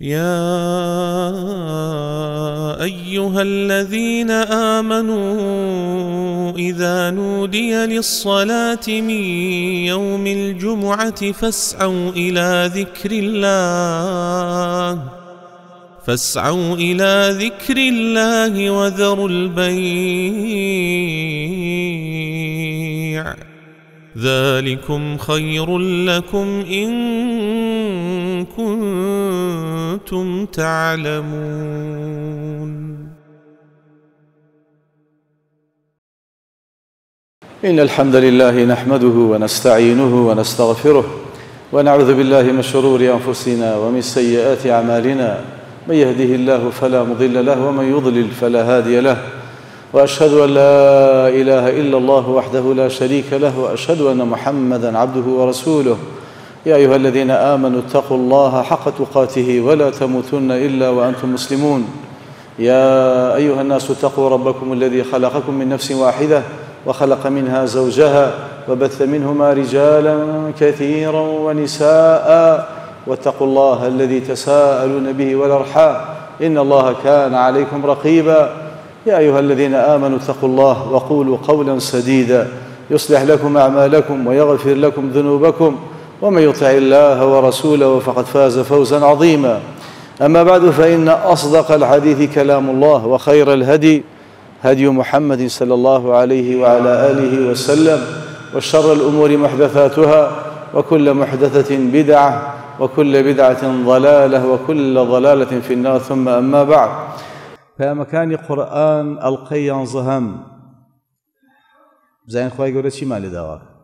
يا أيها الذين آمنوا إذا نودي للصلاة من يوم الجمعة فاسعوا إلى ذكر الله. فاسعوا إلى ذكر الله وذروا البيع. ذلكم خير لكم إن كنتم تعلمون. إن الحمد لله نحمده ونستعينه ونستغفره ونعوذ بالله من شرور أنفسنا ومن سيئات أعمالنا. من يهده الله فلا مضل له ومن يضلل فلا هادي له. وأشهد أن لا إله إلا الله وحده لا شريك له وأشهد أن محمدا عبده ورسوله. يا أيها الذين آمنوا اتقوا الله حق تقاته ولا تموتن إلا وأنتم مسلمون. يا أيها الناس اتقوا ربكم الذي خلقكم من نفس واحدة وخلق منها زوجها وبث منهما رجالا كثيرا ونساء واتقوا الله الذي تساءلون به والأرحام. إن الله كان عليكم رقيبا. يا أيها الذين آمنوا اتقوا الله وقولوا قولا سديدا. يصلح لكم أعمالكم ويغفر لكم ذنوبكم. ومن يطع الله ورسوله فقد فاز فوزا عظيما. أما بعد فإن أصدق الحديث كلام الله وخير الهدي هدي محمد صلى الله عليه وعلى آله وسلم وشر الأمور محدثاتها وكل محدثة بدعة وكل بدعة ضلالة وكل ضلالة في النار. ثم أما بعد پامەکانی قورآن ئەڵلقەیان زەهەم بزانین خی گەورە چیمان لێداوە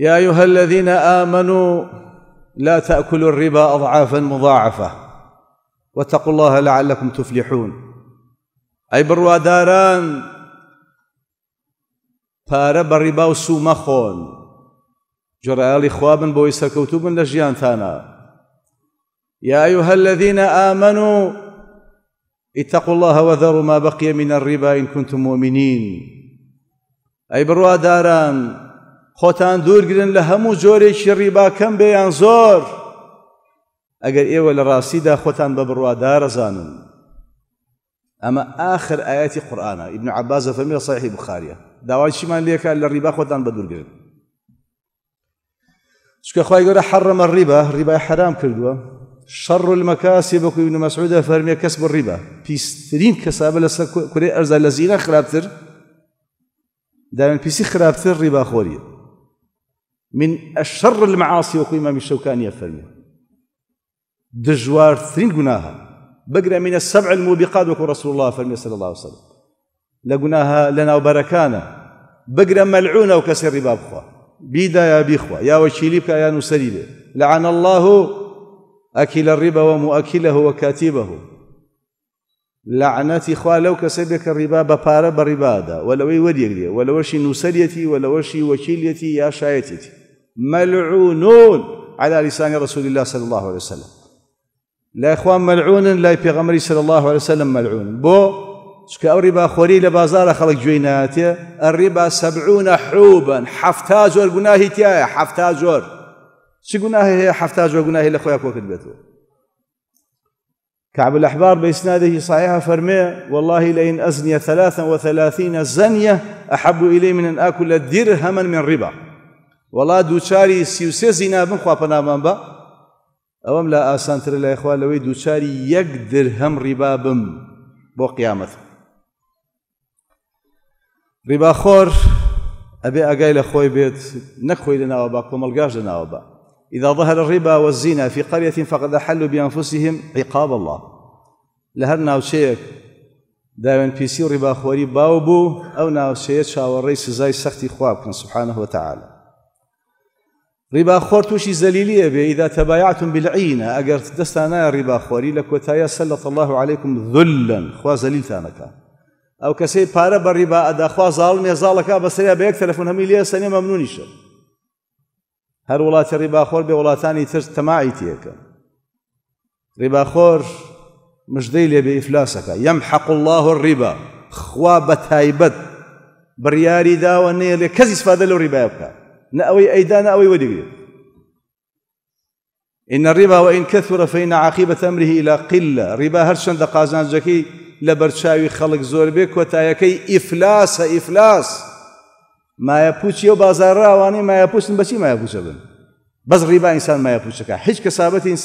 يا أيها الذين آمنوا لا تأكلوا الربا أضعافا مضاعفة واتقوا الله لعلكم تفلحون. أي برواداران پارە بە ڕیبا و سوو مەخۆن. جڕیاڵی خوابن بۆی سەرکەوتوو بن لە ژیانتانە. يا أيها الذين آمنوا اتقوا الله وذروا ما بقي من الربا إن كنتم مؤمنين. أي برواداران خۆتان دوورگرن لە هەموو جۆرێکی ڕیباکەم بێیان زۆر. ئەگەر ئێوە لە ڕاستیدا خۆتان بە بڕوادارەزانن ئەمە آخر ئاەتی قورآانە ئیبن عبازە فەرمی صحیح بخاریە. داوای چیمان لێکە لە ڕیبا خۆتان بە دوورگرن. چکە خی گەورە حڕەمە ڕیبە ڕیبای حرام کردووە. شەڕ المەکاسی بەکوی ابن مەسعودە فەرمیە کەس بە ڕیبە پیسترین کەسابە لەسەر کوێ ئەرزا لە زیینە خراپتر. داوێن پیسی خراپتر ڕیباخۆریە من الشر المعاصي وكو إمام الشوكاني يفرمي دجوار ثرين قناها. بقرأ من السبع الموبقات وكو رسول الله فرمي صلى الله عليه وسلم. لقناها لنا وبركانا. بقرأ ملعونة وكسر رباب خوا بيدا يا بيخوا. يا وشيليبك يا نسريبه لعن الله أكل الربا ومؤكله وكاتبه. لعنتي خوا لو كسبك الربا ببارة بربادة ولو يوديك ولو شي نسريتي ولو شي وكيليتي يا شايتي. ملعونون على لسان رسول الله صلى الله عليه وسلم. لا إخوان ملعون لا بيغمري صلى الله عليه وسلم ملعون. بو شكا أو ربا خوري لبازار خلق جويناتي الربا سبعون حوبا حفتاجور قناهي تيايا حفتاجور شو قناهي هي حفتاجور قناهي لأخويا كوكت بيته كعب الأحبار بإسناده صحيحة فرمي والله لئن أزني ثلاثا وثلاثين زنية أحب إلي من أن آكل درهما من ربا. وڵا دووچاری سیوسێ زینا بم خوا پەنامان بە ئەوەم لە ئاسانتر لە خوا لەوەی دووچاری یەک درهەم ڕیبا بم بۆ قیامەت. ڕیباخۆر ئەبێ ئەگای لە خۆی بێت نەخۆی لەناوە با کۆمەلگاش لەناوە بە إذا ظهر الربا والزنا في قرية فقد أحلوا بأنفسهم عقاب الله. لهر ناوچەیەک داوێن پیسی و ڕیباخۆری باو بوو ئەو ناوچەیە چاوەڕێی سزای سەختی خوا بکەن سبحانه وتعالى ڕیباخۆر تووشی زەلیلیە بێ ئیدا تەبایعتم بالعینە ئەگەر دەستان نایە ڕیباخۆری لە کۆتایە سەلت الله عليكم ذلن. خوا زەلیلتانەکە ئەو کەسەی پارە بە ڕیبا ئەداخوا زاڵ مێزاڵەکە بەسەریا بە یەک تەلەفۆن هەمی لێ سەنێ مەمنونیشە هەر وڵاتی ڕیباخۆر بێ وڵاتانی تر تەماعی تیەکە ڕیباخۆر مژدەی لێ بێ ئیفلاسەکە یەمحەق الله الڕیبا خوا بە تایبەت بڕیاری داوە نێ لێ کەسی سفادە ئەیدا نە ئەوەی وەدەگرێت إن الربا وإن كثر فإن عاقبة أمره إلى قلة. ربا هرشن قازان جكي لبرشاوي خلق زور بك وتأيكي إفلاس إفلاس. ما يبوش يو بازار راواني ما يبوش بشي ما يبوش بن بس ربا إنسان ما يبوشك حج كسابة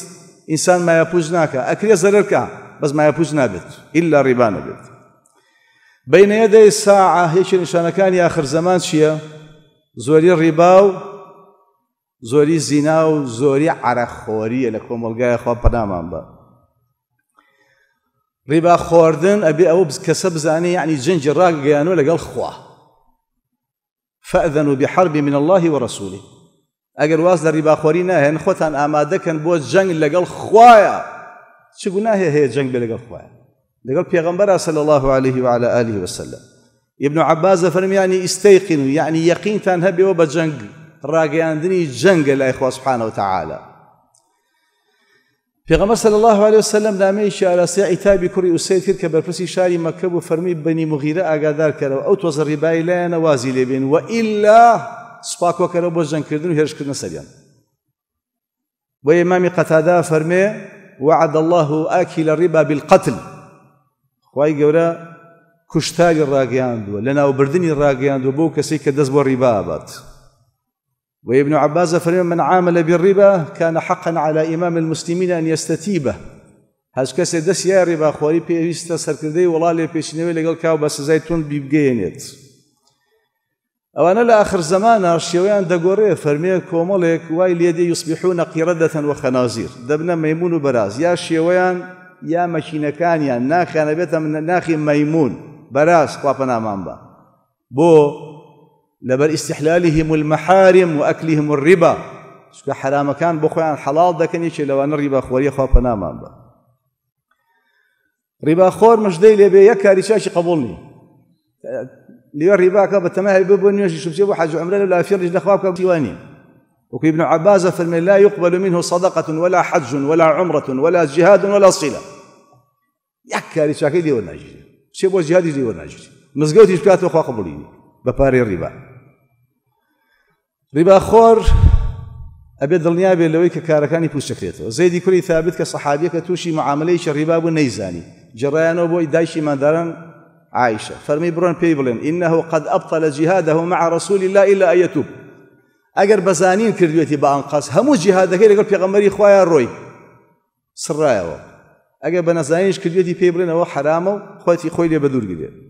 إنسان ما يبوش ناكا. أكري زررك. بس ما يبوش نابت. إلا ربا نابت. بين يدي الساعة هيش نشان كان آخر زمان شيا زوري الربا زۆری زینا و زۆری عرەخۆریە لە کۆمەلگایە خوا پەنامان بە. ڕیبا خواردن ئەبێ ئەوە کەسە بزانێ یعنی جنجی ڕاگەیانەوە لەگەڵ خوا. فأذنوا بحرب من الله ورسوله. ئەگەر واز لە ڕیباخۆری ناهێن خۆتان ئامادەکەن بۆ جەنگ لەگەڵ خوایە. چ گوناهێ هەیە جەنگ بێ لەگەڵ خوایە؟ لەگەڵ پێغەمبەر صلى الله عليه وعلى آله وسلم. ابن عباس فرمياني استيقنوا يعني يقين تان هبي وبجنگ ڕاگەیاندنی جەنگە لای خوا سبحانه وتعالى پێغەمبەر صلی الله عليه وسلم نامەیەکی ئاراستی عیتابی کوڕی ئوسید کرد کە بەرپرسی شاری مەکە بوو فەرمی بەنی مغیرە ئاگادار کەرەوە ئەو تۆزە ڕیبای لایەنە وازی لێبێن و ئیلا سوپاکۆکەرەوە بۆ جەنگکردن و هێرشکردنە سەریان بۆ ئێمامی قەتادا فەرمێ وعد الله آكل الربا بالقتل خی گەورە کوشتاری ڕاگەیاندووە لە ناوبردننی ڕاگەیاندوە بۆ کەسی کە دەست بۆ بات. وابن عباس فرمى من عامل بالربا كان حقا على إمام المسلمين أن يستتيبه. هەز کەسێ دەست یا ڕێباخۆری پێویستە سەرکردەی وڵا لێ پێشینەوەی لەگەڵ کاو بە سزای تون بیبگەێنێت ئەوانە لە آخر زمانە شێوەیان دەگۆڕێ فەرمێ کۆمەڵێک وای لێدە یوسبیحون قیرەدەتەن وەخەنازیر دەبنە مەمون و بەراز یا شێوەیان یا مەشینەکانیان ناخیانە بێتە ناخی مەمون بەراز خواپە نامان بە بۆ لبر استحلالهم المحارم وأكلهم الربا. شكا حرام كان بخوان حلال دكن يشي لو أنا الربا خوري خوا بنامان با ربا خور مجدي لي بي يكاري شاشي قبولني. لي الربا كا بتماهي ببن يشي شبسي حج عمره لا في رجل أخواب ديواني وكي ابن عباس فرمي لا يقبل منه صدقة ولا حج ولا عمرة ولا جهاد ولا صلة. يكاري شاكي دي وناجي شي جهادي دي وناجي مزقوتي شكاتو خوا قبوليني بەپارێ ڕیبا. ڕیباخۆر ئەبێ دڵنیا بێت لەوەی کە کارەکانی پوچەکرێتەوە زەیدی ثابت کە سەحابیەکە تووشی معاملەی ڕیبا بوو نەیزانی. جڕایانەوە بۆی عائشة فرمي برون بي بلين إنه قد أبطل جهاده مع رسول الله إلا أن يتوب. أجر بزانين كردويتي بأنقاص همو جهادك لقل في غمري خوايا روي سرايا أجر بنزانيش كردويتي بي بلين هو حرامه خوتي خوي لي بدور قدير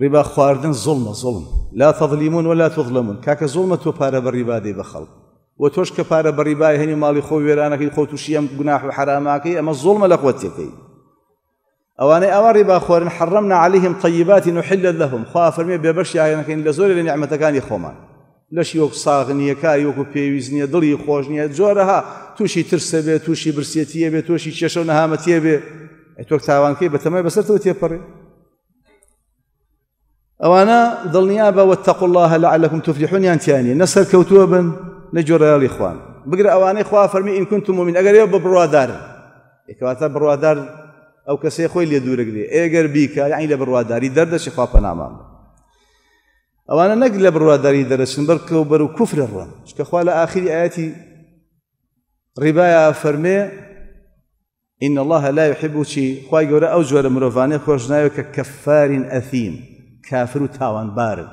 ڕێبا خواردن زڵمە زڵم لا تەظلیمون ولا تظلمون. کاکە زڵمە تۆ پارە بە ڕیبادەی بەخەڵ و تۆش کە پارە بە ڕیبای هەنی ماڵی خۆ وێرانەکەی خۆ تووشی ئەم گوناح و حراماکەی ئەمە زڵمە لە قوتەکەی ئەوانەی ئەوە ڕێبا خۆرن حڕمنا عليهلهم طيبات نحل لهم. خوا فەرمێ بێبەشیانەکەین لە زۆر لە نیعممەتەکانی خۆمان. لەشی وەک ساغنیە کاری وەکو پێویست نییە دڵی خۆش نییە. جۆرەها تووشی ترسە بێ تووشی برسێتیە بێ تۆشی کێشە و نەهامەتیە بێ. تۆک تاوانکەی بەتەمای بەسەرەوە تێپەڕێ. ئەوانە دڵنیا بە وەتەق الله لعلكم تفلحون یانتیانی نەسەر کەوتووە بن لە جۆرەیاڵی خوان. بگرە ئەوانەی خوا فەرمی ئین کنتم من ئەگەر ێ بە بڕوادار ێکواتە بڕوادار ئەو کەسێ خۆی لێ دوورەگرێ ئێگەر بیکە یعنی لە بڕواداری دەردەشی خوا پەنامان ئەوانە نەک لە بڕواداری دەرەچن بەر کە بەر و کوفرە ڕەن چکە خوا لە ئاخری ئاەتی ڕیبایە فەرمێ إن الله لا يحب شيء خواي جورا أو جورا مروفاني نايو ككفار أثيم. کافر و تاوانبارن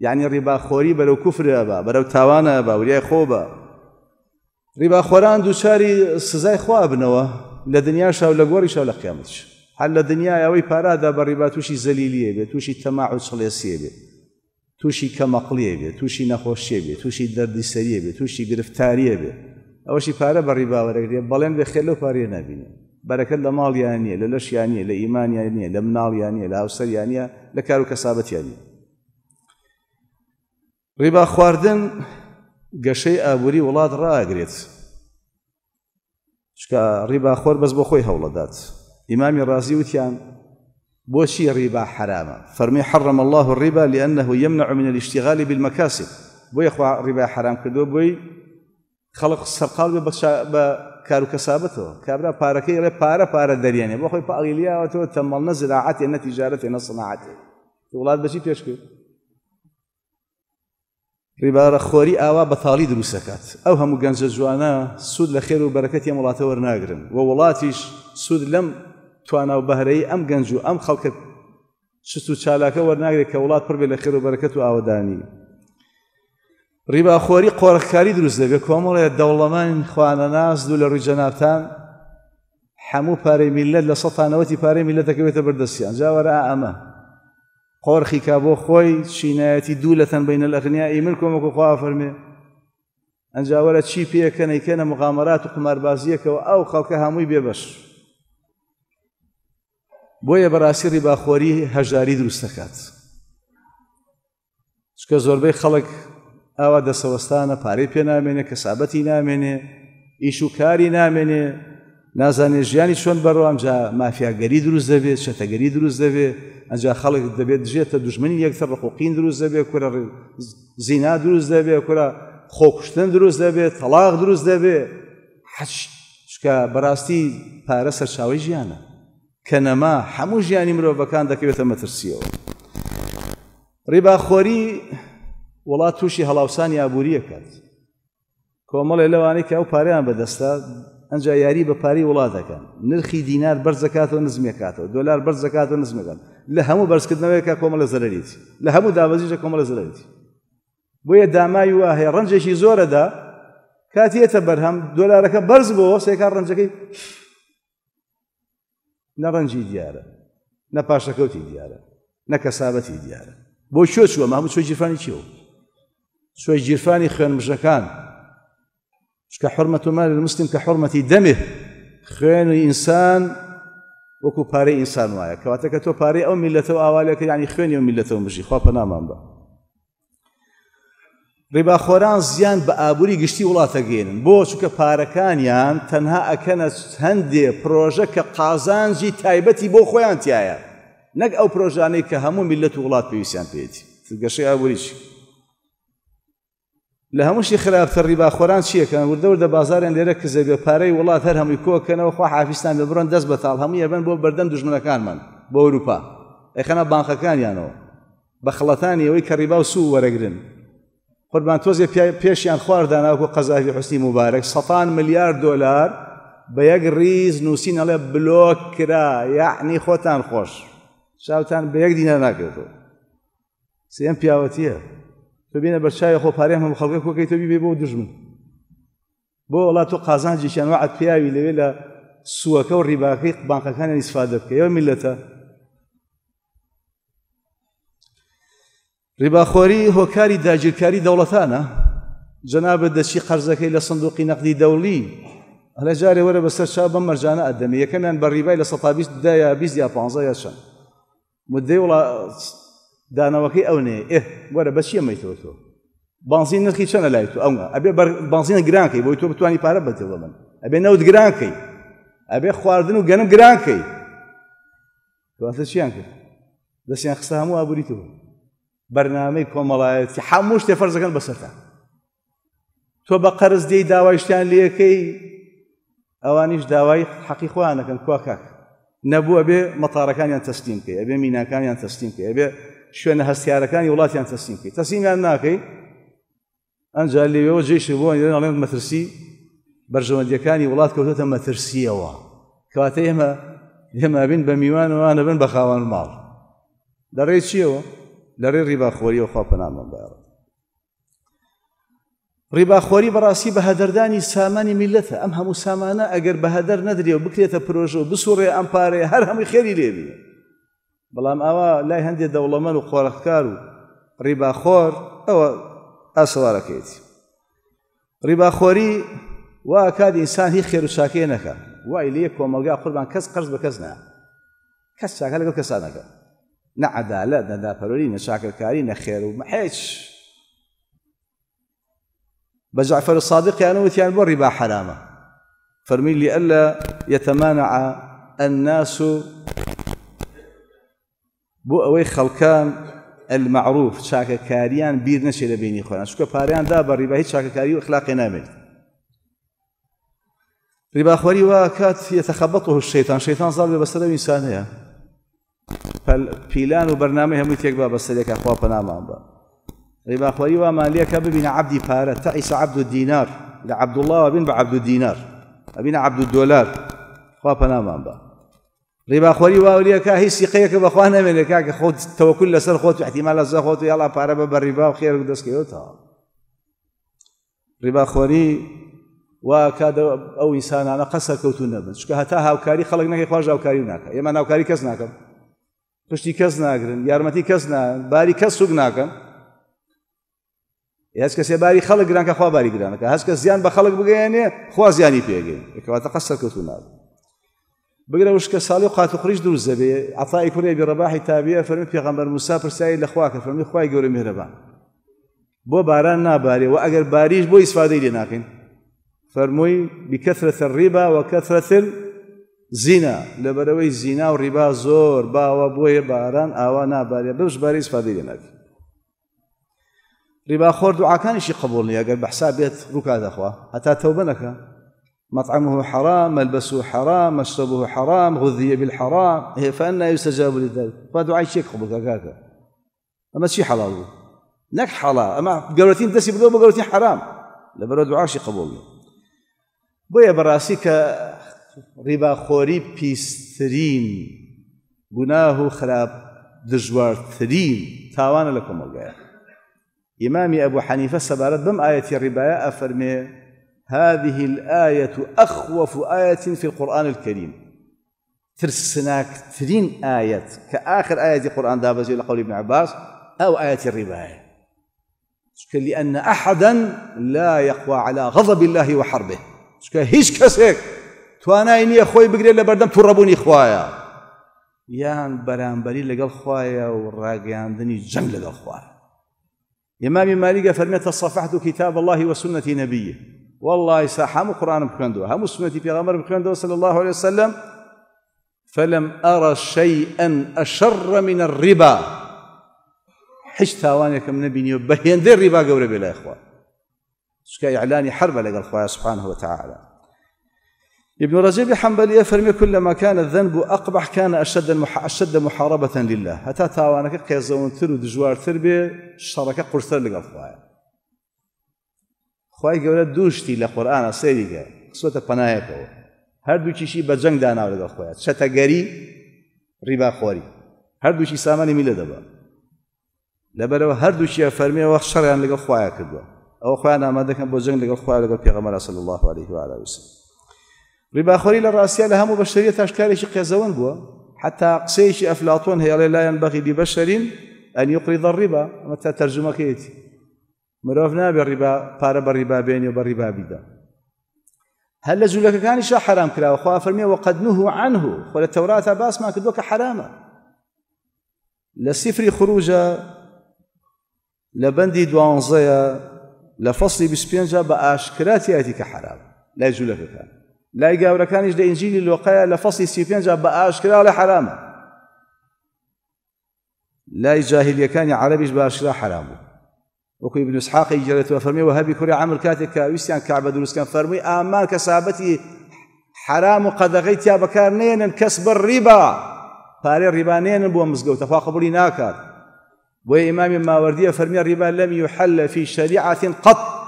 یعنی ڕێباخۆری بەرەو کوفرە بە بەرەو تاوانە بە وریای خۆ بە ڕێباخۆران دووچاری سزای خوا بنەوە لە دنیا شاو گۆڕی شاو لە قیامەتش هەر لە دنیای ئەوەی پارادا بە ڕێبا تووشی زەلیلیە بێت تووشی تووشی کەمەقلیە بێت تووشی نەخۆشیە بێت تووشی دەردی سەریە بێت تووشی گرفتاریە بێت ئەوەشی پارە بە ڕیباوەرەگرێ بەڵێن بێ خێل و پارێ نبینێت بەرەکەت لە ماڵیان نیە لە لەشیانە لە ئیمانیان نیە لە مناڵیانە لە هاوسەریانە لە کار و کەسابەتیانی ڕێبا خواردن گەشەی ئابووری وڵات ڕاگرێت. شکە ڕێبا خۆر بەس بۆ خۆی هەوڵەدات. ئیمامی ڕازی وتیان بۆچی ڕیبا حرامە فەرمی حڕم الله الربا لأنه يمنع من الاشتغال بالمكاسب. بۆ یخوا ڕیبا حرام کردو بۆی خەڵق سەرقال بە کار و کەسابەتەوە کابرا پارەکەی ڕێ پارە پارە دەریێنێ بۆ خۆی پاغیلیاوەتەوە تەمەڵ نە زراعەتێ نەتیجارەتێ نە سناعەتێ وڵات بەچی پێش کرد ڕێبارەخۆری ئاوا بەتاڵی دروستەکات ئەو هەموو گەنجە جوانە سوود لە خێر و بەرەکەتی وڵاتە وەرناگرن و وڵاتیش سوود لەم توانە و بەهرەی ئەم گەنج و ئەم خەڵکە شت و چالاکە وەرناگرێت کە وڵات پڕ بێ لە خێر و بەرەکەت و ئاوەدانی ڕیباخۆری قۆڕخکاری دروست دەبێت کۆمەڵێ دەوڵەمان خوانە ناز دوو لە ڕووی جەنابان هەموو پارەی میلەت لە سەتانەوەتی پارەی میلەت دەکەوێتە بەردەستیان. جاوەرە ئەمە قۆرخی کا بۆ خۆی چینایەتی دولة بين الأغنياء منكم وەکو خوا فەرمێ. ئەنجاوەرە چی پێکەنەیکەنە مقامەرات و قماربازیەکەەوە ئەو خەڵکە هەمووی بێبش بۆیە بەڕاستی ڕیباخۆری هەژاری دروست دەکات چکە زۆربەی خەڵک ئاوا دەسەوەستانە پارەی پێ نامێنێ کەسابەتی نامێنێ ئیش و کاری نامێنێ نازانێ ژیانی چۆن بەڕۆ ئەمجا مافیاگەری دروست دەبێت شەتەگەری دروست دەبێت ئەجا خەڵک دەبێت دژێتە دوژمنی یەکتر ڕقوقین دروست دەبێت کورە زینا دروست دەبێت کورە خۆکوشتن دروست دەبێت تەلاق دروست دەبێت. حچکە بەڕاستی پارە سەرچاوی ژیانە. کە نەما هەموو ژیانی مرۆڤەکان دەکەوێتە مەترسیەوە. ڕێباخۆری وڵات تووشی هەڵاوسانی ئابوووریە کات کۆمەڵێ لەوانەی کە ئەو پاریان بەدەستە ئەنجا یاری بە پاری وڵات دەکەن. نرخی دینار بەرزەکاتەوە نزمێکاتەوە دلار بەرزەکاتەوە نزمەکەن لە هەموو بەرزکردنەوەیکە کۆمە لە زەرریتی لە هەموو داوەزیشە کۆمە لە زەرریتی بۆیە دامای وە هەیە ڕەنجێکی زۆرەدا کاتیێتە بەرهەم دۆلارەکە بەرز بۆ سێکار ڕەنجەکەی نەڕەنجی دیارە نە پاشەکەوتی دیارە نە کەسابەتی دیارە بۆ شۆ چووە؟ مامو چۆی جیرفانی چیەوە شوۆی جیرفانی خوێنمژەکان. شکە حرمەت و مال المسلم کە حرمەتی دەمێ خوێن و ئینسان وەکو پارەی ئینسان وایە. کەواتە کە تۆ پارەی ئەو میلەتەوە ئاوالەکە ینی خوێنی و میلەتەوە مژی خوا پەنامان بە ڕێباخۆران زیان بە ئابووری گشتی وڵاتە گەێنن بۆ چووکە پارەکانیان تەنها ئەکەنە هەندێ پرۆژە کە قازانجی تایبەتی بۆ خۆیان تایە. نەک ئەو پرۆژانەی کە هەموو میلەت و وڵات پێویستیان پێێتی. گەشەی ئابووریچی لە هەمووشی خراپتە ڕیباخۆران چیەکەن؟ وردەوردە بازارێن لێرە کزە بێ پارەی وڵات هەر هەمووی کۆکەنەوە خوا حافستان بە بڕۆن دەست بەتاڵ هەموو ئەبن بۆ بەردەم دژمنەکانمان بۆ ئەوروپا. ئەخەنە بانخەکانیانەوە بە خڵەتانی ئەوەی کە ڕیبا و سوو وەرەگرن. قوربان تۆزێ پێشیان خوارداناوکو قەزاوی حستی مبارەك سەان ملیار دلار بە یەک ریز نووسین ئەڵێ بلۆک کرا یعنی خۆتان خۆش. شاوتان بە یەک دینە ناکرێتەوە سێم پیاوەتیە. تۆ بینە بەرچای خۆ پارێم هەم خەڵگە کۆکەی تۆ بێ بۆ دژمن. بۆ وڵات تۆ قازانجیشان وعد پیاوی لەوێ لە سووەکە و ڕیباکەی بانقەکانی ئیسفادە بکە. ئەوە میلەتە ڕیباخۆری هۆکاری داگیرکاری دەوڵەتانە. جەنابە دەچی قەرزەکەی لە سندوقی نەقدی دەولی. هەلە جارێ وەرە بەسەر چا بەم مەرجانە ئەدەمی. یەکەمیان بە ڕیبای لە 120 دا یا 20 یا 15 یا چەند. مدەی وڵا دانەوەکەی ئەو نێ. ئێ وەرە بە چیە مەیتەوە تۆ؟ بانزین نرخی چەنە لای تو ئەوە ئەبێ بانزینە گرانکەی. بۆی تۆ بتوانانی پارە بەتەوە من ئەبێ نەوت گرانکەی. ئەبێ خواردن و گەنم گرانکەی. دواتە چیان کرد؟ دەستیان خستا هەموو ئابووریتەوە بەرنامەی کۆمەڵایەتی. هەموو شتێ فەرزەکەن بەسەرتا. تۆ بە قەرز دەی داوای شتیان لەکەی ئەوانیش داوای حەقی خۆیانەکەن کوا کاک. نەبووە بێ مەتارەکانیان تەستیم کەی ئەبێ میناکانیان تەستیم کەی ئەبێ شوێنە هەستیارەکانی وڵاتیان تەستیم کەی. تەسیمیان ناکەی. ئەنجا لێەوە جێشی بۆ ئەڵێن مەترسی بەرژەوەندیەکانی وڵات کەوتێتە مەترسیەوە. کەواتە ئێمە ئێمە بین بە میوانەوانە بن بە خاوان ماڵ. لەڕێ چیەوە؟ لەڕێ ڕیباخۆریەوە خوا پەنامان باڕ ڕیباخۆری بەڕاستی بە هەدەردانی سامانی میلەتە. ئەم هەموو سامانە ئەگەر بە هەدەر نەدرێ و بکرێتە پرۆژە و بسوڕێ ئەم پارێ هەر هەمووی خێری لێبی بەڵام ئەوە لای هەندێک دەوڵەمەن و خۆرەخکار و ڕیباخۆر ئەوە ئاسوارەکەیتی ڕیباخۆری وا کات ئینسان هی خێر و چاکێ نەکە. وای لێ کۆمەلگا قوربان کەس قەرز بە کەس نا کەس چاکە لەگەڵ کەسانەکە. نەعەدالە نەداپەرۆری نەشاکرکاری نەخێر و هیچ بجعفر الصادق يعني وتيان بو ربا حرامة. فرمي لئلا يتمانع الناس بو أوي خلكان المعروف. شاكا كاريان بير نشي لبيني خونا شكو باريان دا بالربا هيك شاكا كاري واخلاق نامل ربا خوري وكات يتخبطه الشيطان الشيطان صار بسر انسان فالبيلان وبرنامج هم يتيك باب بسر يك اخوا بنام با ڕێباخۆری وامان لێکە ببینە عبدی پارە تەعیسە عبد و دینار لە عبدوڵڵاوە بین بە عبد الدينار ئەبینە عبد الدولار خوا پەنامان بە. ڕێباخۆری واولیەکە هیچ سیقەیەکە بەخوا نامێنێکا کە خۆت تەوەکل لەسەر خۆت احتیمال لە زە خۆت یاڵا پارە بە بەڕیبا و خێر دەستکەوتەوە ڕێباخۆری وا کادە ئەو ئینسانانە قەسە کەوتو نەبن چکە هەتا هاوکاری خەڵک نەکەی خۆش هاوکاری ناکە. ئێمە ناوکاری کەس ناکەم. پشتی کەس ناگرن یارمەتی کەس باری کەس سوک ناکەن. هەست کەسێ باری خەڵک گرانکە خوا باری گرانەکە هەست کە زیان بە خەڵک بگەێنێ خوا زیانی پێگەین. کەواتە قەسەر کەوتو نابن بگرە وشکە ساڵی و قات و خریش دروست دەبێ عفای کوڕێ بێڕەباحی تابیە فەرمی پێغەمبەر موسا پرسایی لەخوا کە فەرمی خوای گەورە مهرەبان. بۆ باران نابارێ و ئەگەر باریش بۆ ئیسفادەی لێ ناکەین. فەرمووی بكثرة الربا وكثرة الزنا لەبەرەوەی زینا و ڕیبا زۆر باوە بۆیە باران ئاوا نابارێ. بەش باری ئیسفادەی لێ ناکەین. ڕیبا خۆر دوعاکانیشی قبولنی ئەگەر بەحسا بێت ڕووکا دەخوا. هەتا تەوبە نەکە. مطعمه حرام ملبسه حرام مشربه حرام غذي بالحرام. فأنا يستجاب لذلك. فدعاء شيك قبل كاكا أما شي حلال نك حلال. أما قولتين دسي بدو بقولتين حرام. لبرو دعاء شي قبول بەڕاستی کە ڕیباخۆری پیسترین گوناه و خراپ دژوارترین تاوانە لە کۆمەلگایە ئیمامی ئەبوو حەنیفە سەبارەت بەم ئاەتی ڕیبایە ئەفەرمێ هذه الآية أخوف آية في القرآن الكريم. ترسناك ترين آية كآخر آية القرآن دابزي لقول ابن عباس أو آية الرباية لأن أحدا لا يقوى على غضب الله وحربه. هيش كسك توانای نییە خۆی بگرێت لە بەردەم تووڕەبوونی خوایە یان بەرامبەری لەگەڵ خوایە و ڕاگەاندنی جەنگ لەگەڵ خوایە ئێمامی مالیگە فەرمێتە صفحت و کتاب الله وسنة نبيه والله ساحم قرآن بخوێندەوە هەموو سنەتی پێغەمبەر بخوێندەوە صلى الله عليه وسلم. فلم أرى شيئا أشر من الربا. حش نبینی و بەهێندەی ڕیبا گەورە بێ لای خوا. چکە ئیعلانی حربە لەگەڵ خوای سبحانه وتعالى ابن رجب حنبلي فرمي كلما كان الذنب أقبح كان أشد. أشد محاربة لله. هتا تاوانك قيزون تر ودجوار تربي شركة قرثر لقى خواه خی گەورە دووشتی لە قورآانە سێریگە قسوەتە پەنایەکەوە هەردووکیشی بە جەنگ داناو لەگە خۆیان چەتەگەری ڕیباخۆری هەردووکی سامانی میلە دەبە لەبەرەوە هەردووچیە فەرمیەوە شەڕیان لەگەڵ خۆیان کردووە ئەو خۆیان ئامادەکەم بۆ جەنگ لەگەڵ خۆیان لەگەڵ پێغەمەرە صلی الله عليه وعلى وسلم ڕیباخۆری لە ڕاستیە لە هەموو بەشەریە تاشکارێکی قێزەوەن بووە. حتا قسەیەکی ئەفلاتۆن هەیەڵێ لا ينبغي لبشر أن يقرض الربا ئەمە تا تەرجمەکەیەتی مرۆڤ نابێ ڕیبا پارە بە ڕیبا بێنی و بە ڕیبا بیدا. هەر لە جوولەکەەکانیشا حرام کراوە خوا فەرمیێ وقد نوه عنه خۆ لە تەوراتە باسمان کردووە کە حرامە. لە سیفری خروجە لە بەندی دوانزەیە لە فەصلی بیسپێنجە بە ئاشکراتیەتی کە حرام لای جوولەکەەکان لای گاورەکانیش لە ئنجیلی لۆقەیە لە فەصلی سیپێنجە بە ئاشکرا لە حرامە لای جاهلیەکانی عربیش باشرا حرام. بوو وەکو ابن إسحاق جرێتەوە فەرمی و هەبی کوڕی عمر کاتێک کە ویستیان کعبە دروستکەن فەرمووی ئامان کە سابەتی حرام و قەدەغی تیا بەکار نێنن کەس بە ڕیبا پارێ ڕیبانێنن بۆ مزگەوتە خوا قبولی ناکات بۆیە ئیمامی ماوەردیە فەرمی ڕیبا لەم يحل في شريعة قط.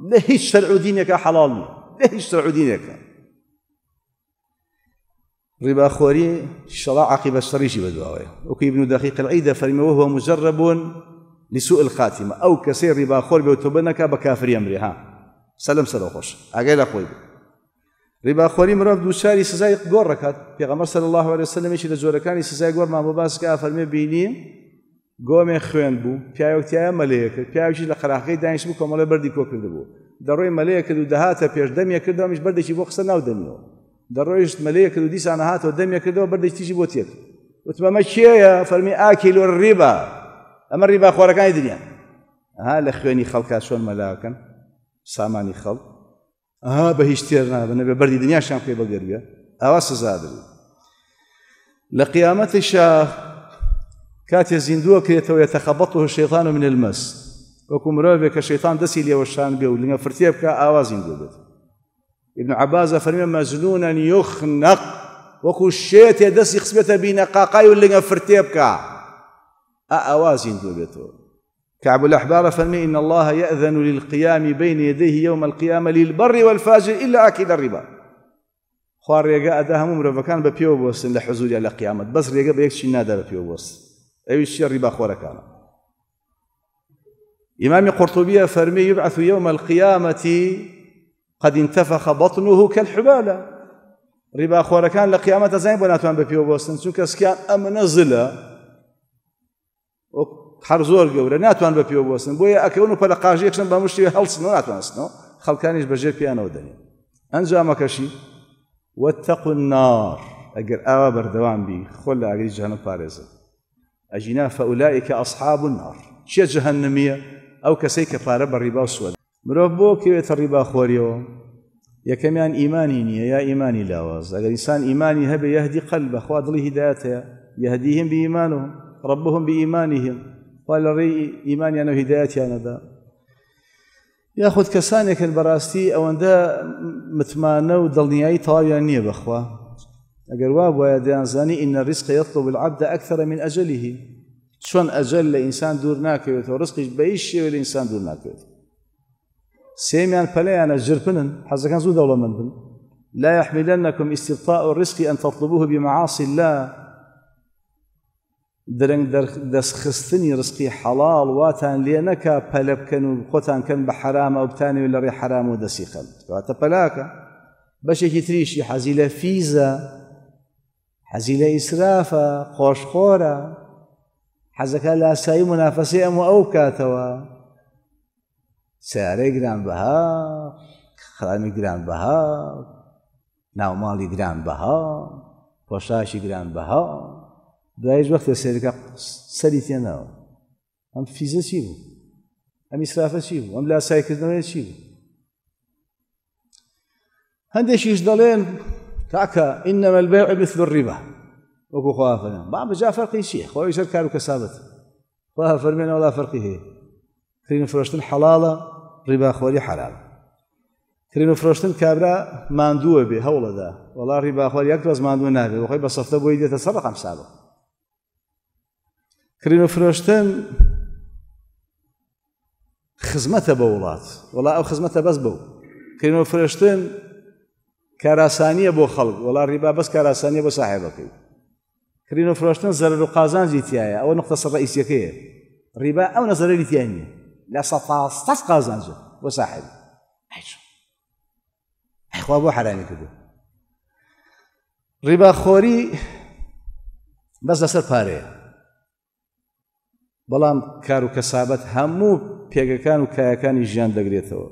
لە هیچ شەرع دینێکە حەڵاڵ نیە لە هیچ شەرع دینێکە ڕیباخۆری شەڵا عقیبە شەڕیشی بەدواوەیە وەکو ابن دقیق العیدە فەرمیەوە هو مجرب لسوء الخاتمة. أو كسير ربا خور بيوتوبنك بكافر أمري ها. سلام سلام خوش. أقل أخوي ربا خوري مروف دوشاري سزاي قور ركات في صلى الله عليه وسلم يشي لجوركاني سزاي قور ما مباس كافر مي بيني گۆمێ خوێن بوو پیاوەکتیایە مەلەیە کرد پیاوی لە قراقی دانیش بوو کۆمەڵە بەردی کۆ کرد بوو دەڕۆی مەلەیە کرد و دەهاتە پێش دەمیە کردەمیش بەردێکی بۆ قسە ناو دەمیەوە دەڕۆیشت مەلەیە کرد و دیسان هاتەوە دەمیە کردەوە بەردەشتیشی بۆ تێت وتمەمە کێیە فەرمی ئاکیل و ڕیبە ئەمە ڕیبا خۆرەکانی دنیا ئەها لە خوێنی خەڵکا چۆن مەلاکەن سامانی خەڵ ئەها بە هیچ تێر نابن بێ بەردی دنیاشان پێ بەگەروێ ئەوە سزادرێت لە قیامەتیشا کاتێ زیندووە کرێتەوە یتەخەبەتەوە شەیطان من المەس وەکو مرۆڤێک کە شەیطان دەستی لێوەشان بێ و لنگە فرتێ بکە ئاوا زیندوو بێت ابن عباس فەرمێ مەزنونە یخنق وەکو شێتێ دەستی خسبێتە بینە قاقای و لنگە فرتێ بکە ئەوازین دۆ بێتەوە كعب الأحبار فرمي إن الله يأذن للقيام بين يديه يوم القيامة للبر والفاجر إلا أكل الربا. خوار مرۆڤەکان بە پێوە بۆستن لە حزوریە لە قیامەت بەس ڕێگە بە یەکچی نادا بە پێوە بۆست ئەوی چیە ڕیباخۆرەکانە إمام قرطبية فرمي يبعث يوم القيامة قد انتفخ بطنه كالحبالة. ربا خۆرەکان لە قیامەتە زین بۆ ناتوان بە پێوە بۆستن چونکە سکیان ئەمنە زلە هەر زۆر گەورە. ناتوان بە پێوە بۆستن بۆیە ئەکەون و پەلە قاژێکشن بە مشتی هەڵسنەوە ناتوانستنەوە خەڵکانیش بەژێر پیانەوە دەنێن النار. ئەگەر ئاوا بەردەوام بی خۆل لە جەهەنەم پارێزە. ئەژینا فەئولائیکە ئەصحاب النار. چیە جەهەنەمیە ئەو کەسەی کە پارە بە مرۆڤ بۆ کەوێتە ڕیبا خۆریەوە؟ یەکەمیان ئیمانی نییە یا ئیمانی لاواز؟ ئەگەر ئینسان ئیمانی هەبێ یهدی قەل بەخوا دڵی هیدایەت هەیە یهدیهم بإيمانهم ربهم بإيمانهم وا لە ڕێی ئیمانیانە هیدایەتیانەدا. یاخود کەسانێکن بەڕاستی ئەوەندە متمانە و دڵنیایی تەواویان نییە بخوا ئەگەر وا وایە دەیانزانی ئینە ڕیسق يطلب العبد أكثر من أجله. چۆن ئەجل لە ئینسان دوور ناکەوێتەوە؟ ڕستیش بەی شێوە لە ناکەوێت سێمیان پەلیانە ژرپنن حەزەکان زوو دەوڵەمەند بن لا يحملنكم استبطاء الرزق أن تطلبوه بمعاصي الله. درەنگ دەستخستنی ڕسقی حەڵاڵ واتان لێ نەکە پەلە بکەن و خۆتان کەن بە حرامە و بتانێت لە ڕێ حرام و دەسی خەل واتە پەلاکە بەشێکی تریشی حەزی لە فیزە حەزی لە ئیسرافە خۆشخۆرە حەزەکە لە ئاسایی منافەسی ئەم سیارەی گران بەها خرامی گران بەها ناوماڵی گران بەها پۆشاشی گران بەها دوایش وەختە سێرەکە سەری تێناوە ئەم فیزە چی بوو ئەم ئیسرافە چی بوو ئەم لا سایکردنەوەی چی بوو هەندێکیش دەڵێن تاکە إنما البيع مثل الربا. وەکو خوا فەرمان با بەجا فەرقی چیە خۆی ژەر کار و کەسابەت خوا فەرمێنەوە وڵا فەرقی هەیە کڕین فرۆشتن حەڵاڵە ڕیباخۆری حرام. کڕین و فرۆشتن کابرا ماندووە بێ هەوڵەدا. وڵا ڕیباخۆری یەک ڕۆز ماندوو نابێت بەخۆی بە سەفتە بۆی دێتە سەر ڕقم سابە. کڕین و فرۆشتن خزمەتە بە وڵات. وڵا ئەو خزمەتە بەس بەو کڕین و فرۆشتن کاراسانیە بۆ خەڵک. وڵا ڕیبا بەس کاراسانیە بۆ ساحێبەکەی. کڕین و فرۆشتن زەرر و قازانجی تایە ئەوە نقطە ڕیبا ئەو لە سەتاستەس قازانجە بۆ ساحب خوا بۆ حرامی کردو. ڕیباخۆری بەس لەسەر پارەیە. بەڵام کار و کەسابەت هەموو پێگەکان و کایەکانی ژیان دەگرێتەوە.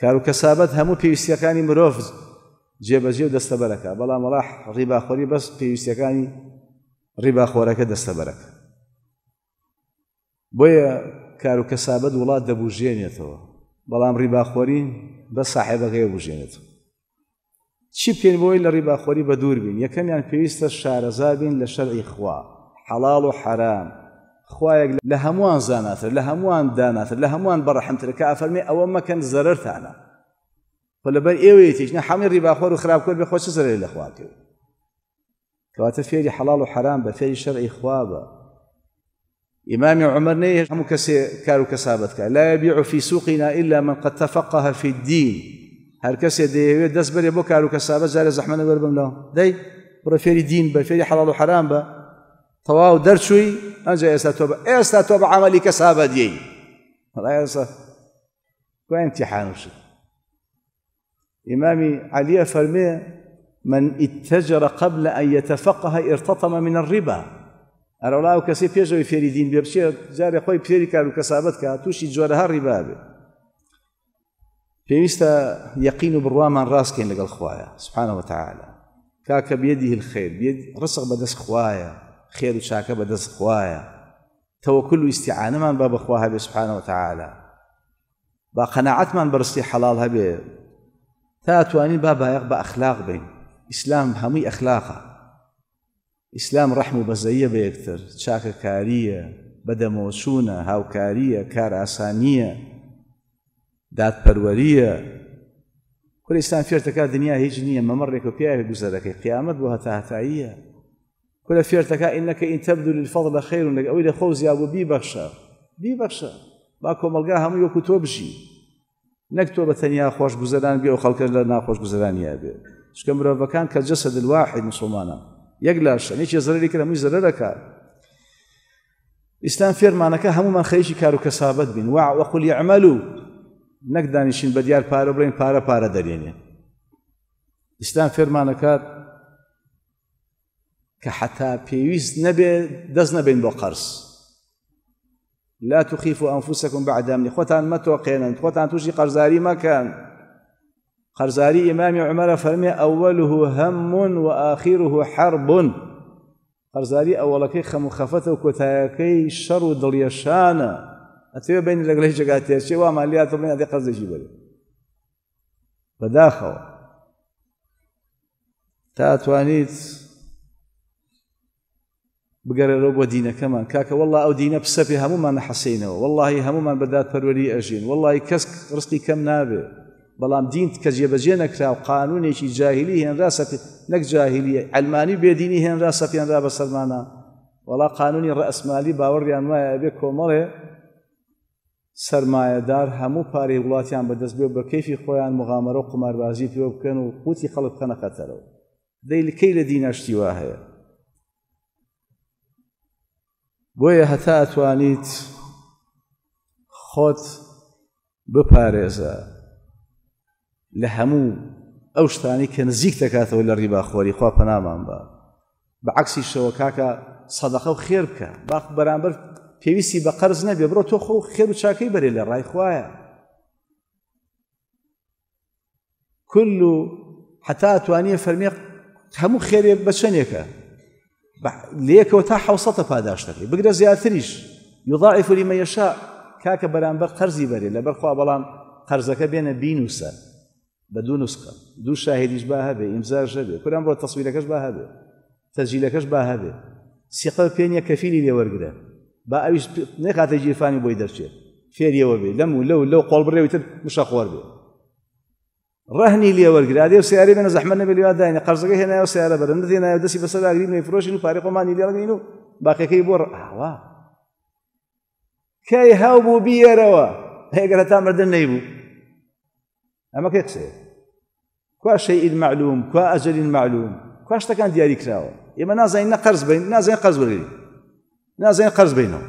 کار و کەسابەت هەموو پێویستیەکانی مرۆڤ جێبەجێ و دەستەبەرەکە. بەڵام وڵاح ڕیباخۆری بەس پێویستیەکانی ڕیباخۆرەکە دەستەبەرەکە. بۆیە کار و کەسابەت وڵات دەبژێنێتەوە بەڵام ڕیباخۆری بە ساحێبەکەی بژێنێتەوە چی پێن بۆی لە ڕیباخۆری بە دوور بین؟ یەکەمیان پێویستە شارەزابین لە شەرعی خوا. حەڵاڵ و حرام. خوایەک لە هەمووان زاناتر لە هەمووان داناتر لە هەمووان بەڕەحمترەکە ئافەرمێ ئەوە مەکەن زەرتانە خۆ لەبەر ئێوەیەتیش نە حەمی ڕیباخۆر و خراپکۆر بێ خۆچ زەرێ لە خواکەوە کەواتە فێری حەڵاڵ و حرام بە فێری شەرعی خوا بە. إمام عمر نيه هم كسي كارو كسابتك. لا يبيع في سوقنا إلا من قد تفقه في الدين. هر كسي دي دس بري بو كارو كسابت زاري زحمنا بربم له دي برا فيري دين با فيري حلال وحرام با تواو درشوي أنجا إستا توبة إستا توبة عملي كسابة دي والله يسا كو امتحان وشي إمامي علي فرمي من اتجر قبل أن يتفقه ارتطم من الربا. ئەرەوڵا و کەسی پێشەوەی فێری دین بێ بچێت جارێ خۆی فێری کار و کەسابەت کە تووشی جۆرەها ڕیبا بێ پێویستە یەقین و بڕوامان ڕاستکەین لەگەڵ خوایە سبحانەوە تعاالە کاکە بێدی هلخێر ڕسق بەدەست خوایە خێر و چاکە بەدەست خوایە تەوەکل و ئیسیعانەمان بە بەخوا هەبێ سبحانەوە تعاالە با قەنەعەتمان بەڕستی حەڵال هەبێ تا توانین با بایەق بە ئەخلاق بین ئیسلام هەمووی ئەخلاقە ئیسلام ڕەحم و بەزەیە بە یەکتر چاکەکاریە بەدەمۆچوونە هاوکاریە کار ئاسانیە دادپەروەریە کوردستان فێرتەکە دنیا هیچ نییە مەمەڕێک و پیاوێک گوزەرەکەی قیامەت بۆ هەتا هەتاییە کورە فێرتەکە ئینەکە ئین تەبدو للفەضل خير لەگ ئەوەی لە خۆ زیاب و بیبەخشە بیبەخشە با کۆمەلگا هەموو وەکو تۆ بژی نەک تۆ بە تەنیا خۆش گوزەران بێ و خەڵکە لە ناخۆش گوزەرانیا بێ شکە مرۆڤەکان کە جەسە دلواحید مسلمانە یەک لاشە نێکی زەرری کرد هەمووی زەرە دەکات. ئیسلام فێرمانەکە هەمومان خەیشی کار و کەسابەت بین. وا وەخلی عمل و نەک دانیشین بە دیار پارە بڵین پارە پارە دەرێنێ. ئیسلام فێرمانەکات کە حتا پێویست نەبێ دەست نەبین بۆ قەرس لا تخيفوا أنفسكم بعد أمن خوتان ما توقعنا خوتان توشي قرزاري ما كان قرزاري إمام عمر فرمي أوله هم وآخره حرب. قرزاري أولكي خم خفته وكتاكي شر دليشانا أتوي بين لقلي جقاتي شيء وما ليات من هذه قرز جبل بداخل. تاتوانيت بگەرەوە بۆ دینەکەمان کاکە وڵا ئەو دینە پسەپی هەمومان نەحەسینەوە وڵی هەمومان بەدات پەروەری ئەژین وڵی کەس ڕستی کەم نابێ بەڵام دین کە جێبەجێ نەکرا و قانونێکی جاهلی هێنرا نەک جاهلیە ئەلمانی بێدینی هێنرا سەپیانرا بە سەرمانە. وڵا قانونی ڕئسمالی باوەڕیان وایە بێ کۆمەڵێ سرمایهدار هەموو پارەی وڵاتیان بەدەست بێ بە کەیفی خۆیان مغامەرە و قماربازی پێ بکەن و قوتی خەڵک بکەنە خەتەرەوە. دەی لکەی لە دیناشتی وا هەیە. بۆیە هەتا ئەتوانیت خۆت بپارێزە. لە هەموو ئەو شتانی کە نزیک دەکاتەوە لە ڕیباخۆری خوا پەنامان بە. بەعکسی شەوە کاکە سەدەقە و خێر بکە. باخ بەرامبەر پێویستی بە قەرز نەبێ بڕۆ تۆ خۆ خێر و چاکەی بەرێ لە ڕای خوایە كل حتا توانیە فەرمیێ هەموو خێرێ بە چەندێکە لێکەوە تا حوسەتە پاداش دەکەی بگرە زیاتریش. یضاعف لمن يشاء کاکە بەرامبەر قەرزی بەرێ. لەبەرخوا بەڵام قەرزەکە بێنە بینوسە بە دوو نوسکە دوو شاهدیش با هەبێ ئیمزاش هەبێ کورام بۆ تەسویرەکەش با هەبێ تەجیلەکەش با هەبێ. سیقە پێنیە کەفیلی لێوەرگرە با ئەویش نێخاتە جیرفانی بۆی دەرچێت. فێریەوە بێ لەم و لەو لەو قۆڵ بڕێویتر مشە خۆر بێ. ڕهنی لێوەرگرادێ و سیاری بێنە زەحمە نەبێ لێواداینە قەرزەکە هێنایە سیارە بەرە نێنایە دەستی بەسەر ئاگرین فرۆشین و پارێ قۆمانی لێڕگەین و باقیەکەی بۆ ئاوا. کەی هاو بوو بیێرەوە هێگەر تا مردن نەیبوو. ئەمە کێ قسێ کوا شەیئین معلوم کوا ئەجلین معلوم کوا شتەکان دیاری کراوە ئێمە نازانین نە قەرز بین نازانین قەرز بگرین نازانین قەرز بینەوە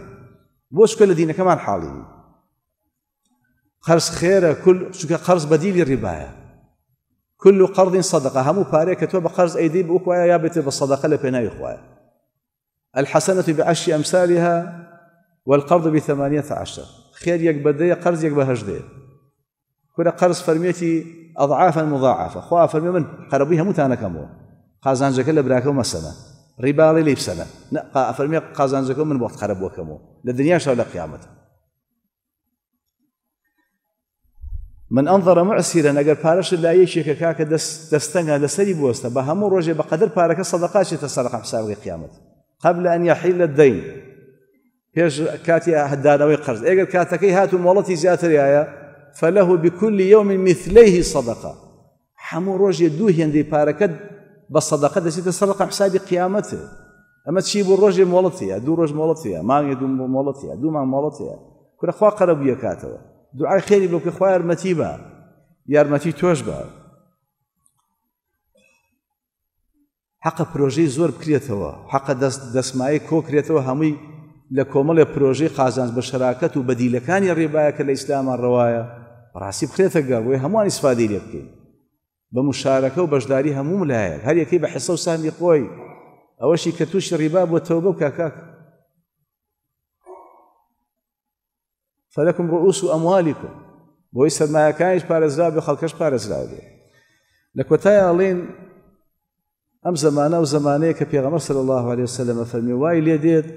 بۆ شکە لە دینەکەمان حاڵی قەرز خێرە کل چونکە قەرز بەدیلی ڕیبایە كل قرض صدقة هم باريك توب قرض أيدي بوكوا يا بيت بالصدقة لبناء إخوة الحسنة بعشر أمثالها والقرض بثمانية عشر. خير بدي قرض يك بهجدي كل قرض فرميتي أضعافا مضاعفة. خوا فرمي من؟ قربيها متانا كمو قازان جاك لبراكو مسنة ربا لي بسنة فرمي قازان جاكو من وقت قرب وكمو للدنيا شو لقيامته من ئەنظرە معسیرە ئەگەر پارەش لا یەکێکە کاکە دەستەنگە لەسەری بوەستە بە هەموو ڕۆژێ بە قەدر پارەکە سەدەقاچێتە سەرقم حسابی قیامەت قبل أن يحل الدين. پێش کاتی هەدانەوەی قرز ئەگەر کاتەکەی هات و مۆڵەتی زیاتریایە فله بكل يوم مثليه صدقة. دوو هێندەی پارەکەت بە سەدەقە دەچێتە سەرقم حسابی قیامەتە ئەمە چی بۆ ڕۆژێ مۆڵەتیە دوو ڕۆژ مۆڵەتیە مانگێ دوو مۆڵەتیە دوومان مۆڵەتیە کورەخوا قەرەبوویە کاتەوە دوعای خێری بۆ کە خوا یارمەتی بە یارمەتی تۆش بە حەقە پرۆژەی زۆر بکرێتەوە حەقە دەستمایی کۆکرێتەوە هەمووی لە کۆمەڵێ پرۆژەی قازانز بە شراکەت و بەدیلەکانی ڕێبایە کە ڕاستی بخرێتە گەڕ هەمووان ئیسفادی لێ بکەین. بە مشارەکە و بەشداری هەموو لایەک هەر یەکەی بە حسە و سامی خۆی. ئەوەشی کە تووشی ڕیبا بۆ تەوبە و کاکاک فلكم رؤوس أموالكم. بۆی سەرمایەکانیش پارێزرا بێ خەڵکەش پارێزرا بێ. لە کۆتای ئاڵین ئەم زمانە و زمانەیە کە پێغەمە صلى الله عليه وسلم فەرمی وای لێ دێت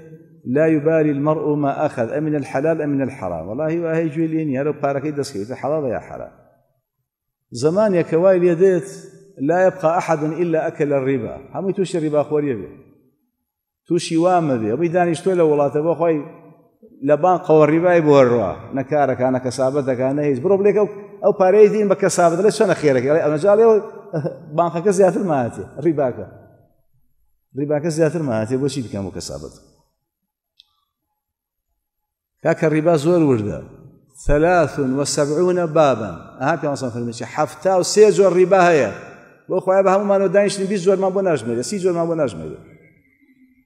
لا يبالي المرء ما أخذ أمن الحلال من الحرام. والله وهي جويلين يا رب باركي دسكيت حلال يا حرام. زمان يا كواي ليديت لا يبقى أحد إلا أكل الربا. هم توشي الربا خوريه بي توشي وام بي أبي دانيش تولا ولا تبغى خوي لە بان قەوەڕیبای بۆڕوە نەکارەکانە کەسابەتەکانە هیچ بڕۆ بلێک ئەو پارەی دین بە کەسابەت لە چۆنە خێرەکە ئەمەجاڵێەوە بانقەکە زیاتر ماهاتێ ڕیباکە ڕیباکە زیاتر ماهاتێ بۆچی بکەم و کەسابەت كاك الربا زور ورده؟ ثلاث وسبعون بابا. ها في مصنف المشي حفتا وسي زور ربا هي وخويا بهم ما ندانش نبي زور ما نجمه. سي زور ما بو نجمه.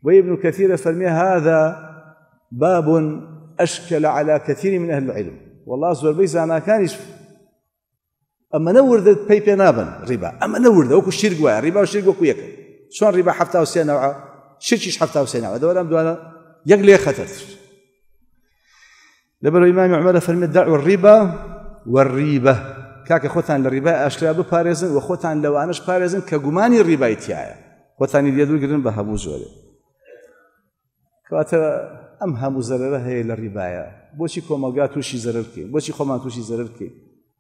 وابن كثير فرمي هذا باب أشكل على كثير من أهل العلم. والله زور بيز أنا كانش أما نورد بي بي نابن ربا. أما نورد وكو الشرك ويا. ربا والشرك وكو يك شلون ربا حفتا وسي نوعا شركش حفتا وسي نوعا دولا دوانا يقلي خطر لبرو إمام عمر فرمي دعوا الربا والريبة. كاك خوتان للربا أشكلا بباريزن وخوتان لو أنش باريزن كقماني الربا يتيايا. خوتان يديدو قرن بهبو زوري کەواتە ئەم هەموو زەرەرە هەیە لە ڕیبایە بۆچی کۆمەلگا تووشی زەرکەین بۆچی خۆمان تووشی زەرکەین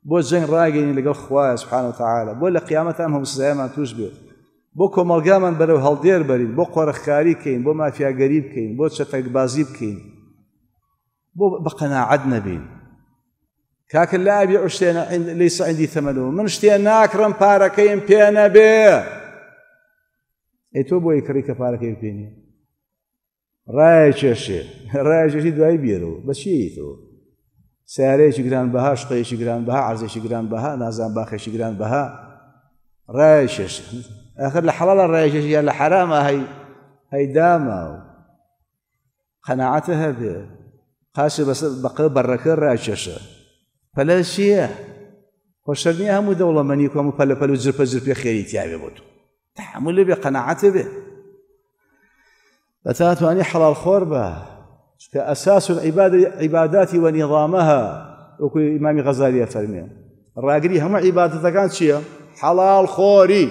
بۆ جەنگ ڕاگەین لەگەڵ خوای سبحانه وتعالى. بۆ لە هەموو سزایمان توش بێت بۆ کۆمەلگامان بەرەو هەڵدێر بەرین بۆ قۆرەخکاری بکەین بۆ مافیاگەری بکەین بۆ چەتەکبازی بۆ بە قەناعەت نەبین کاکە لا ئەبیع شتێن ليس عندي ثمنه من شتێن ناکڕم پارەکەیم پێ نەبێ ئەی تۆ بۆی کڕی کە پارەکەی پێنی ڕایە کێشێ ڕایە کێشی دوای بێرەوە بەچی تۆ سیارەیەکی گران بەها شقەیەکی گران بەها عرزێکی گران بەها نازان باخێکی گران بەها ڕای کێش ئەخر لە حەڵە ڕایکێشی یان لە حرامە هەی هەیدامە و قەنەعەتە هەبێ قاسی بەقە بەڕەکە ڕاکێشە پەلە چییە خۆشەرنی هەموو دەوڵەمەنی کۆم و پەلە پەل و جرپە جرپێ خێری تیاوێ بۆ تو تحمل بێ قەنەعەتە بێ بتاتواني حلال خور به كأساس العبادة عبادات ونظامها وكو إمام غزالي فرمي الراقري هم عبادة كانت شيء حلال خوري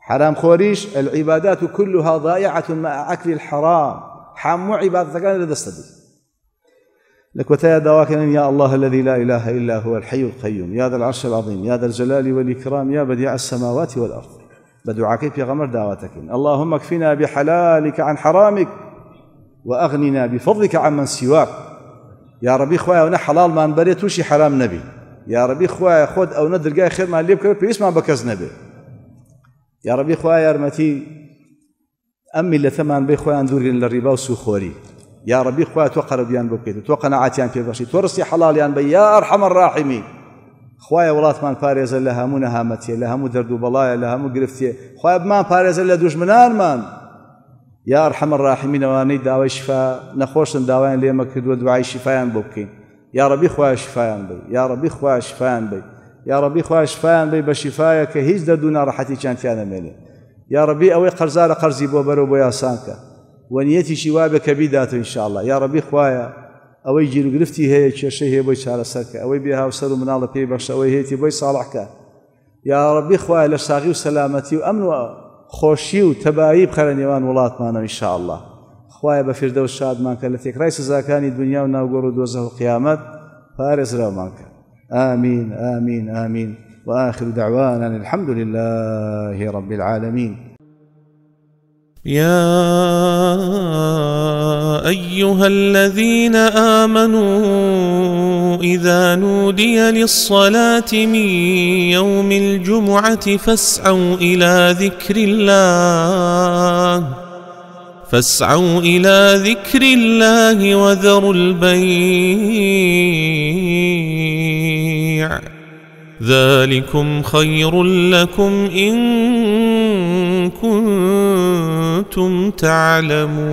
حرام خوريش العبادات كلها ضائعة مع أكل الحرام. حمو عبادة كانت لدستدي لك وتايا دواكن يا الله الذي لا إله إلا هو الحي القيوم. يا ذا العرش العظيم. يا ذا الجلال والإكرام. يا بديع السماوات والأرض. بدعاكي في غمر دعوتك اللهم اكفنا بحلالك عن حرامك وأغننا بفضلك عن من سواك. يا ربي خوايا ونا حلال ما نبريت وشي حرام نبي. يا ربي خوايا خود أو ندر خير ما اللي بكر بيس ما بكز نبي. يا ربي خوايا رمتي أمي اللي ثمان بي خوايا ندور للربا وسوخوري يا ربي خوايا توقع ربيان بكيت توقع نعاتيان في بشي تورسي حلال يان بي يا أرحم الراحمين. خوایە وڵاتمان پارێزە لە هەموو نەهامەتیە لە هەموو دەرد و بەڵایە لە هەموو گرفتیە خخوای بمان پارێزە لە دوژمنانمان یا ڕحەمە ڕاحمینەوانەی داوای شفا نەخۆشن داوایان لێمە کردووە دوای شفایان بۆ بکەین یا ڕبی خوای شفایان بی یا ڕبی خوای شفایان بی یا ڕبی خوای شفایان بی بە شیفاایە کە هیچ دەردوو ناڕەحەتی چیانتیانەمێنێ یا ڕبی ئەوەی قەرزارە قەرزی بۆ بەرەوە بۆ یاسانکە. وەنیەتیشی وا بە کە بیداتە انشاءله یا ڕبی خوایە ئەوەی گیرگرفتی هەیە کێشەی هەیە بۆی چارەسەرکە. ئەوەی بێ هاوسەر و مناڵە پێی بەخش ئەوەی هێتی بۆی ساڵحکە. یا ڕبی خوای لە ساغی و سەلامەتی و ئەمن و خۆشی و تەبایی بخەرە نێوان وڵاتمانە ئینشاءله خوایە بە فردە و شادمان کە لە تێکرای سزاکانی دنیا و ناوگۆڕ و دۆزە و قیامەت پارێزراومان کە آمين آمين وآخر دعوانا الحمد لله رب العالمين. يا أيها الذين آمنوا إذا نودي للصلاة من يوم الجمعة فاسعوا إلى ذكر الله فاسعوا إلى ذكر الله وذروا البيع. ذلكم خير لكم إن كنتم تعلمون.